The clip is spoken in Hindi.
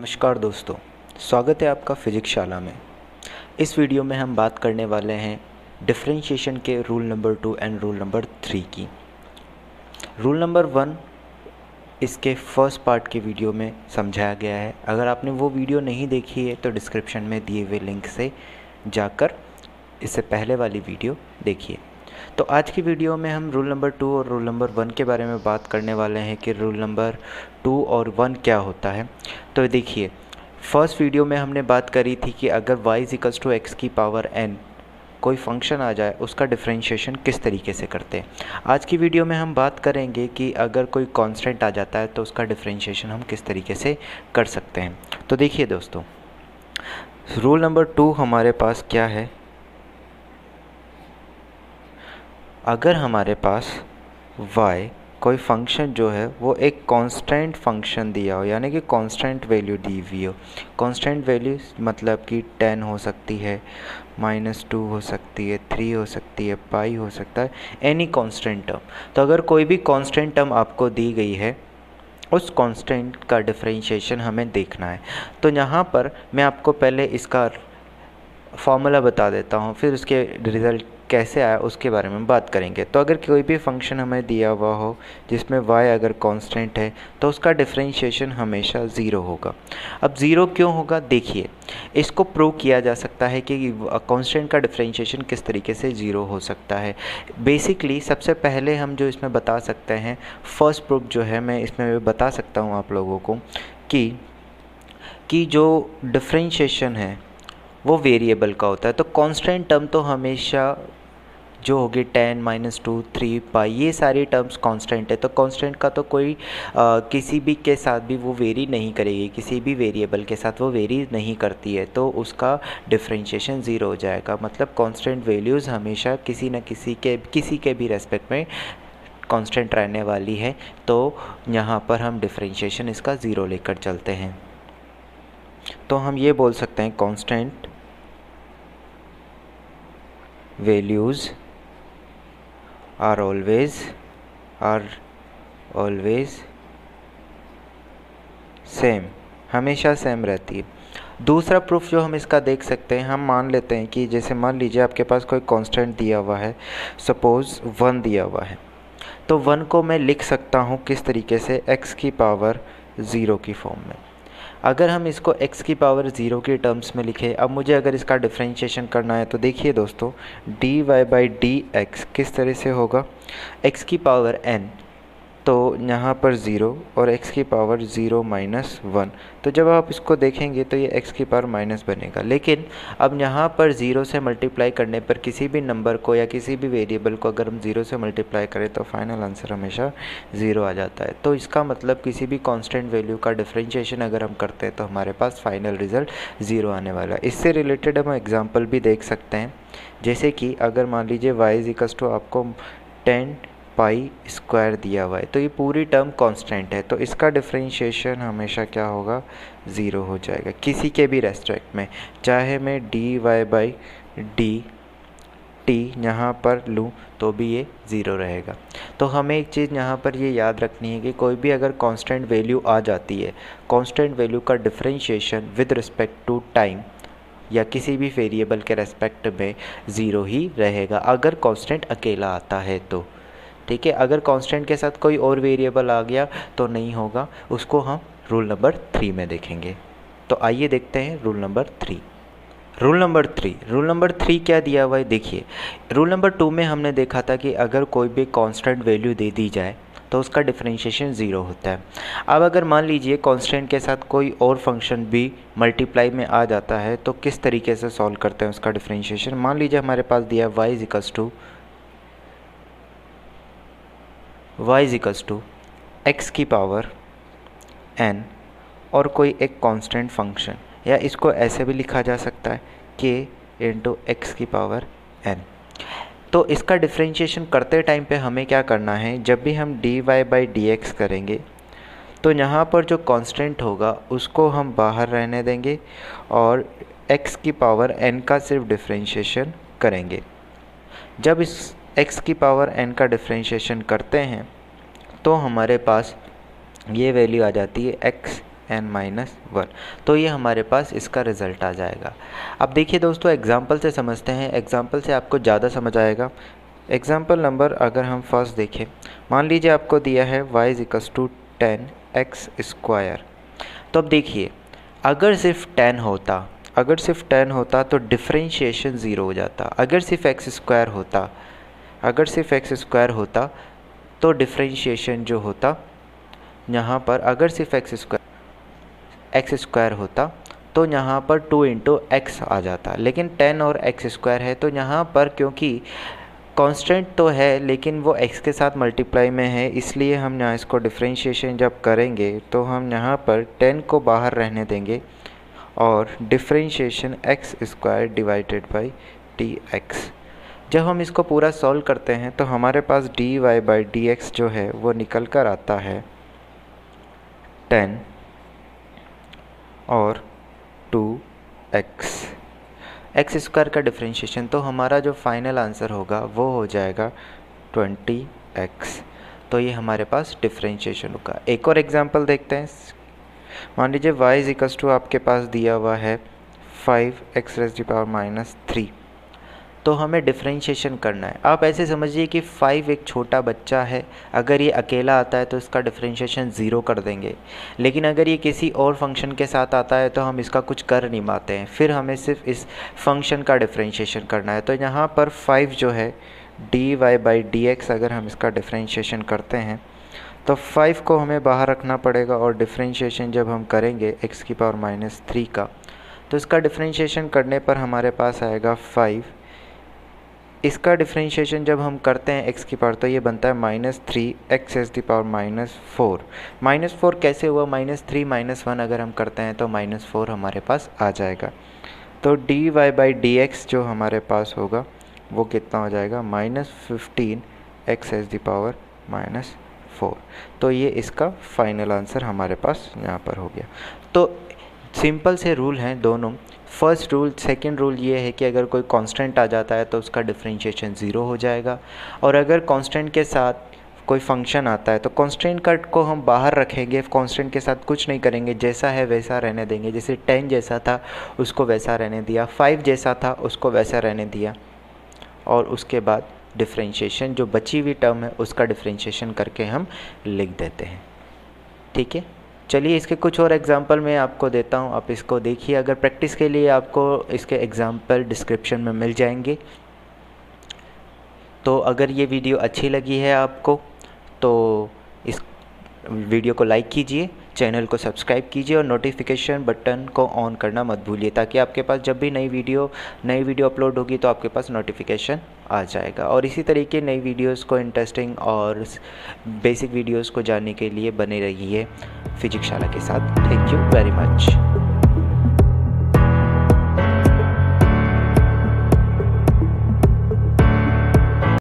नमस्कार दोस्तों, स्वागत है आपका फिजिक्स शाला में। इस वीडियो में हम बात करने वाले हैं डिफरेंशिएशन के rule number two and rule number three की। रूल नंबर वन, इसके फ़र्स्ट पार्ट के वीडियो में समझाया गया है। अगर आपने वो वीडियो नहीं देखी है तो डिस्क्रिप्शन में दिए हुए लिंक से जाकर इससे पहले वाली वीडियो देखिए। तो आज की वीडियो में हम रूल नंबर टू और रूल नंबर वन के बारे में बात करने वाले हैं कि रूल नंबर टू और वन क्या होता है। तो देखिए फ़र्स्ट वीडियो में हमने बात करी थी कि अगर y इजिकल्स टू एक्स की पावर n, कोई फ़ंक्शन आ जाए, उसका डिफ्रेंशिएशन किस तरीके से करते हैं। आज की वीडियो में हम बात करेंगे कि अगर कोई कांस्टेंट आ जाता है तो उसका डिफ्रेंशिएशन हम किस तरीके से कर सकते हैं। तो देखिए दोस्तों रूल नंबर टू हमारे पास क्या है? अगर हमारे पास y कोई फ़ंक्शन जो है, वो एक कांस्टेंट फ़ंक्शन दिया हो, यानी कि कांस्टेंट वैल्यू दी हुई हो। कांस्टेंट वैल्यू मतलब कि टेन हो सकती है माइनस टू हो सकती है थ्री हो सकती है पाई हो सकता है एनी कांस्टेंट टर्म तो अगर कोई भी कांस्टेंट टर्म आपको दी गई है, उस कांस्टेंट का डिफरेंशिएशन हमें देखना है। तो यहाँ पर मैं आपको पहले इसका फॉर्मूला बता देता हूँ, फिर उसके रिज़ल्ट कैसे आया उसके बारे में बात करेंगे। तो अगर कोई भी फ़ंक्शन हमें दिया हुआ हो, जिसमें y अगर कांस्टेंट है तो उसका डिफरेंशिएशन हमेशा ज़ीरो होगा। अब ज़ीरो क्यों होगा? देखिए, इसको प्रूव किया जा सकता है कि कांस्टेंट का डिफरेंशिएशन किस तरीके से ज़ीरो हो सकता है। बेसिकली सबसे पहले हम जो इसमें बता सकते हैं फ़र्स्ट प्रूफ जो है, मैं इसमें बता सकता हूँ आप लोगों को, कि कि जो डिफरेंशिएशन है, वो वेरिएबल का होता है। तो कांस्टेंट टर्म तो हमेशा जो होगी ten minus two three pi ये सारी टर्म्स कांस्टेंट है तो कांस्टेंट का तो कोई आ, किसी भी के साथ भी वो वेरी नहीं करेगी किसी भी वेरिएबल के साथ वो वेरी नहीं करती है तो उसका डिफ्रेंशिएशन ज़ीरो हो जाएगा। मतलब कांस्टेंट वैल्यूज़ हमेशा किसी न किसी के किसी के भी रेस्पेक्ट में कांस्टेंट रहने वाली है तो यहाँ पर हम डिफ्रेंशिएशन इसका ज़ीरो लेकर चलते हैं। तो हम ये बोल सकते हैं constant values are always are always same हमेशा सेम रहती है। दूसरा प्रूफ जो हम इसका देख सकते हैं, हम मान लेते हैं कि जैसे मान लीजिए आपके पास कोई कांस्टेंट दिया हुआ है सपोज़ वन दिया हुआ है। तो वन को मैं लिख सकता हूँ किस तरीके से? एक्स की पावर ज़ीरो की फॉर्म में। अगर हम इसको x की पावर ज़ीरो के टर्म्स में लिखें, अब मुझे अगर इसका डिफ्रेंशिएशन करना है तो देखिए दोस्तों d y by d x किस तरह से होगा? x की पावर n तो यहाँ पर ज़ीरो और x की पावर ज़ीरो माइनस वन। तो जब आप इसको देखेंगे तो ये x की पावर माइनस बनेगा। लेकिन अब यहाँ पर ज़ीरो से मल्टीप्लाई करने पर किसी भी नंबर को या किसी भी वेरिएबल को अगर हम ज़ीरो से मल्टीप्लाई करें तो फाइनल आंसर हमेशा ज़ीरो आ जाता है। तो इसका मतलब किसी भी कॉन्स्टेंट वैल्यू का डिफ्रेंशिएशन अगर हम करते हैं तो हमारे पास फाइनल रिज़ल्ट ज़ीरो आने वाला है। इससे रिलेटेड हम एग्ज़ाम्पल भी देख सकते हैं। जैसे कि अगर मान लीजिए वाई इजिकल्स टू आपको टेन पाई स्क्वायर दिया हुआ है। तो ये पूरी टर्म कांस्टेंट है। तो इसका डिफ्रेंशिएशन हमेशा क्या होगा? ज़ीरो हो जाएगा। किसी के भी रेस्ट्रेक्ट में, चाहे मैं d y by d t यहाँ पर लूँ तो भी ये ज़ीरो रहेगा। तो हमें एक चीज़ यहाँ पर ये याद रखनी है कि कोई भी अगर कांस्टेंट वैल्यू आ जाती है कांस्टेंट वैल्यू का differentiation with respect to time या किसी भी वेरिएबल के रेस्पेक्ट में ज़ीरो ही रहेगा। अगर कांस्टेंट अकेला आता है तो। ठीक है, अगर कांस्टेंट के साथ कोई और वेरिएबल आ गया तो नहीं होगा, उसको हम रूल नंबर थ्री में देखेंगे। तो आइए देखते हैं rule number three rule number three rule number three क्या दिया हुआ है? देखिए रूल नंबर टू में हमने देखा था कि अगर कोई भी कांस्टेंट वैल्यू दे दी जाए तो उसका डिफरेंशिएशन ज़ीरो होता है। अब अगर मान लीजिए कांस्टेंट के साथ कोई और फ़ंक्शन भी मल्टीप्लाई में आ जाता है तो किस तरीके से सॉल्व करते हैं उसका डिफरेंशिएशन मान लीजिए हमारे पास दिया y equals to y is equals to x की पावर n और कोई एक कांस्टेंट फ़ंक्शन या इसको ऐसे भी लिखा जा सकता है, k इंटू एक्स की पावर n. तो इसका डिफ्रेंशिएशन करते टाइम पे हमें क्या करना है? जब भी हम d y by d x करेंगे तो यहाँ पर जो कांस्टेंट होगा, उसको हम बाहर रहने देंगे और x की पावर n का सिर्फ़ डिफ्रेंशिएशन करेंगे। जब इस x की पावर n का डिफ्रेंशिएशन करते हैं तो हमारे पास ये वैल्यू आ जाती है x एन माइनस वन तो ये हमारे पास इसका रिज़ल्ट आ जाएगा। अब देखिए दोस्तों एग्ज़ाम्पल से समझते हैं। एग्ज़ाम्पल से आपको ज़्यादा समझ आएगा। एग्ज़ाम्पल नंबर अगर हम फ़र्स्ट देखें, मान लीजिए आपको दिया है y is equals to ten x square तो अब देखिए, अगर सिर्फ़ टेन होता, अगर सिर्फ़ टेन होता तो डिफ्रेंशिएशन ज़ीरो हो जाता। अगर सिर्फ़ एक्स स्क्वायर होता अगर सिर्फ़ एक्स स्क्वायर होता तो डिफ्रेंशिएशन जो होता, यहाँ पर अगर सिर्फ़ एक्स स्क्वायर एक्स स्क्वायर होता तो यहाँ पर टू इंटू एक्स आ जाता। लेकिन टेन और एक्स स्क्वायर है तो यहाँ पर क्योंकि कांस्टेंट तो है, लेकिन वो एक्स के साथ मल्टीप्लाई में है, इसलिए हम यहाँ इसको डिफ्रेंशिएशन जब करेंगे तो हम यहाँ पर टेन को बाहर रहने देंगे और differentiation x square divided by t x. जब हम इसको पूरा सॉल्व करते हैं तो हमारे पास d y by d x जो है, वो निकल कर आता है टेन और टू एक्स एक्स स्क्वायर का डिफ्रेंशिएशन तो हमारा जो फाइनल आंसर होगा, वो हो जाएगा ट्वेंटी एक्स तो ये हमारे पास डिफ्रेंशिएशन होगा। एक और एग्जांपल देखते हैं। मान लीजिए वाई इज़ इक्स टू आपके पास दिया हुआ है five x raise the power minus three तो हमें डिफ्रेंशिएशन करना है। आप ऐसे समझिए कि फ़ाइव एक छोटा बच्चा है, अगर ये अकेला आता है तो इसका डिफ्रेंशिएशन ज़ीरो कर देंगे। लेकिन अगर ये किसी और फ़ंक्शन के साथ आता है तो हम इसका कुछ कर नहीं पाते हैं। फिर हमें सिर्फ़ इस फ़ंक्शन का डिफ्रेंशिएशन करना है। तो यहाँ पर फाइव जो है d y by d x अगर हम इसका डिफ्रेंशिएशन करते हैं तो फाइव को हमें बाहर रखना पड़ेगा और डिफ्रेंशिएशन जब हम करेंगे एक्स की पावर माइनस थ्री का तो इसका डिफ्रेंशिएशन करने पर हमारे पास आएगा फाइव इसका डिफ्रेंशिएशन जब हम करते हैं एक्स की पावर तो ये बनता है minus three x as the power minus four minus four कैसे हुआ? माइनस थ्री माइनस वन अगर हम करते हैं तो माइनस फोर हमारे पास आ जाएगा। तो d y by d x जो हमारे पास होगा, वो कितना हो जाएगा? Minus fifteen x as the power minus four तो ये इसका फाइनल आंसर हमारे पास यहाँ पर हो गया। तो सिंपल से रूल हैं दोनों। फ़र्स्ट रूल, सेकंड रूल ये है कि अगर कोई कांस्टेंट आ जाता है तो उसका डिफरेंशिएशन ज़ीरो हो जाएगा। और अगर कांस्टेंट के साथ कोई फ़ंक्शन आता है तो कांस्टेंट कट को हम बाहर रखेंगे कांस्टेंट के साथ कुछ नहीं करेंगे, जैसा है वैसा रहने देंगे। जैसे टेन जैसा था, उसको वैसा रहने दिया। फाइव जैसा था, उसको वैसा रहने दिया। और उसके बाद डिफ्रेंशिएशन, जो बची हुई टर्म है, उसका डिफ्रेंशिएशन करके हम लिख देते हैं। ठीक है? चलिए इसके कुछ और एग्जांपल मैं आपको देता हूँ, आप इसको देखिए। अगर प्रैक्टिस के लिए आपको इसके एग्जांपल डिस्क्रिप्शन में मिल जाएँगे। तो अगर ये वीडियो अच्छी लगी है आपको तो इस वीडियो को लाइक कीजिए। चैनल को सब्सक्राइब कीजिए और नोटिफिकेशन बटन को ऑन करना मत भूलिए, ताकि आपके पास जब भी नई वीडियो नई वीडियो अपलोड होगी तो आपके पास नोटिफिकेशन आ जाएगा। और इसी तरीके नई वीडियोस को इंटरेस्टिंग और बेसिक वीडियोस को जानने के लिए बने रहिए फिजिक्स शाला के साथ। Thank you very much